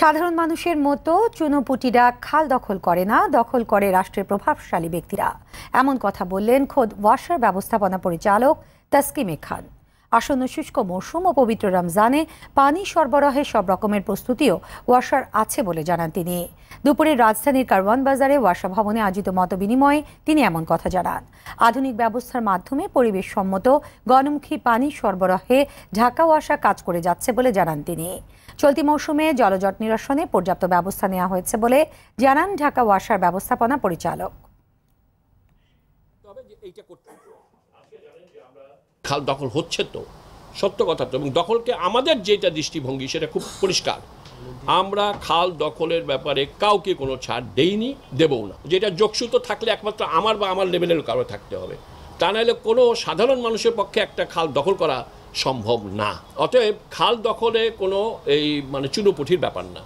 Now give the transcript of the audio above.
সাধারণ মানুষের মতো চুনোপুটিরা খাল দখল করে না, দখল করে রাষ্ট্রের প্রভাবশালী ব্যক্তিরা। এমন কথা বললেন খোদ ওয়াশার ব্যবস্থাপনা পরিচালক তাসকিমে খান। আসন্ন শুষ্ক মৌসুম ও পবিত্র রমজানে পানি সরবরাহে সব রকমের প্রস্তুতিও ওয়াসার আছে বলে জানান তিনি। দুপুরে রাজধানীর কারওয়ান বাজারে ওয়াসা ভবনে আয়োজিত মত বিনিময়ে তিনি এমন কথা জানান। আধুনিক ব্যবস্থার মাধ্যমে পরিবেশ সম্মত গণমুখী পানি সরবরাহে ঢাকা ওয়াসা কাজ করে যাচ্ছে বলে জানান তিনি। চলতি মৌসুমে জলজট নিরসনে পর্যাপ্ত ব্যবস্থা নেওয়া হয়েছে বলে জানান ঢাকা ওয়াসার ব্যবস্থাপনা পরিচালক। খাল দখল হচ্ছে তো, সত্য কথা তো। এবং দখলকে আমাদের যেটা দৃষ্টিভঙ্গি, সেটা খুব পরিষ্কার। আমরা খাল দখলের ব্যাপারে কাউকে কোনো ছাড় দেইনি, দেবও না। যেটা যোগসূত্র থাকলে একমাত্র আমার বা আমার লেভেলের কারও থাকতে হবে। তা নাহলে কোনো সাধারণ মানুষের পক্ষে একটা খাল দখল করা সম্ভব না। অতএব খাল দখলে কোনো এই মানে চুনোপুঠির ব্যাপার না।